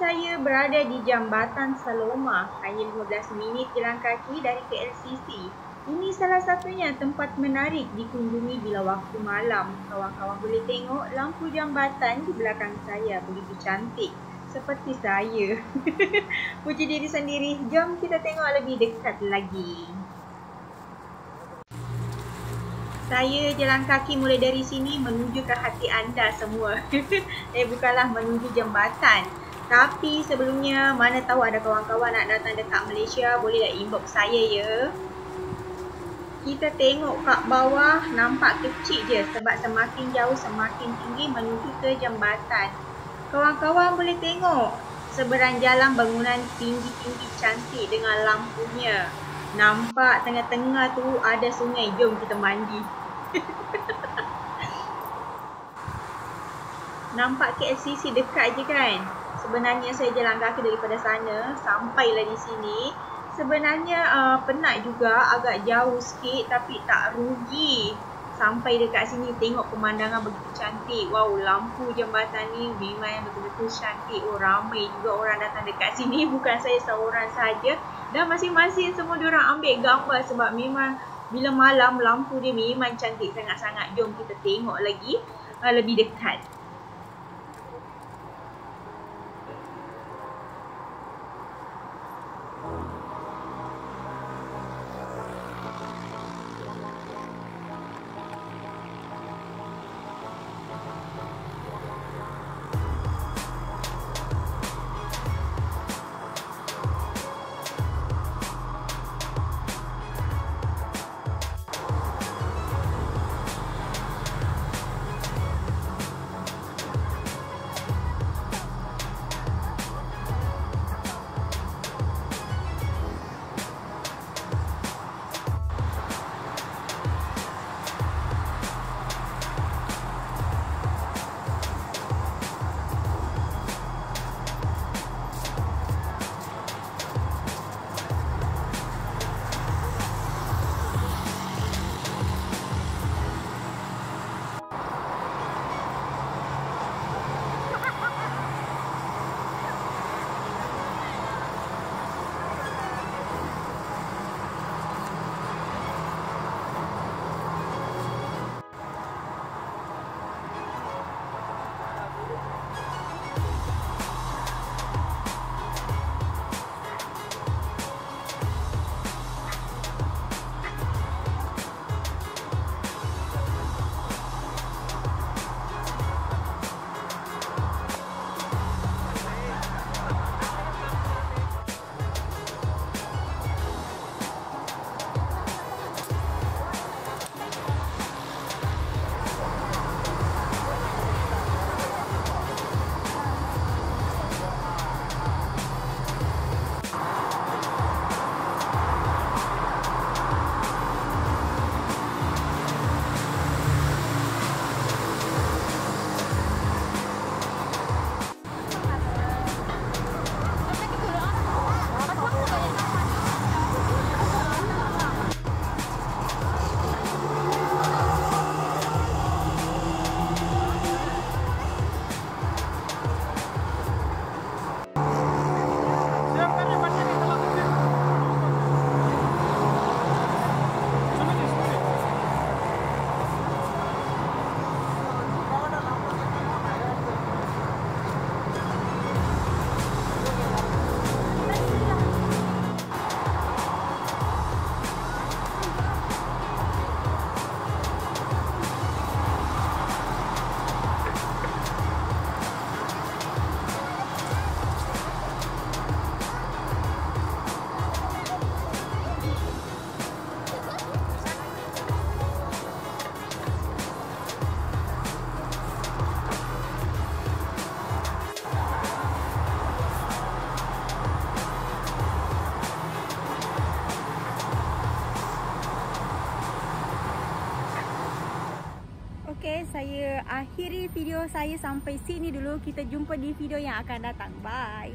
saya berada di Jambatan Saloma, hanya 15 minit jalan kaki dari KLCC. Ini salah satunya tempat menarik dikunjungi bila waktu malam. Kawan-kawan boleh tengok lampu jambatan di belakang saya begitu cantik. Seperti saya. Puji diri sendiri. Jom kita tengok lebih dekat lagi. Saya jalan kaki mulai dari sini menuju ke hati anda semua. eh bukanlah menuju jambatan. Tapi sebelumnya mana tahu ada kawan-kawan nak datang dekat Malaysia bolehlah inbox saya ya. Kita tengok kat bawah nampak kecil je sebab semakin jauh semakin tinggi menuju ke jambatan. Kawan-kawan boleh tengok seberang jalan bangunan tinggi-tinggi cantik dengan lampunya. Nampak tengah-tengah tu ada sungai. Jom kita mandi. Nampak KLCC dekat je kan? Sebenarnya saya jalan kaki daripada sana sampailah di sini. Sebenarnya uh, penat juga agak jauh sikit tapi tak rugi. Sampai dekat sini tengok pemandangan begitu cantik. Wow, lampu jambatan ni memang betul-betul cantik. Oh, ramai juga orang datang dekat sini. Bukan saya seorang saja. Dan masing-masing semua diorang ambil gambar sebab memang bila malam lampu dia memang cantik sangat-sangat. Jom kita tengok lagi uh, lebih dekat. Okay, saya akhiri video saya sampai sini dulu. Kita jumpa di video yang akan datang. Bye.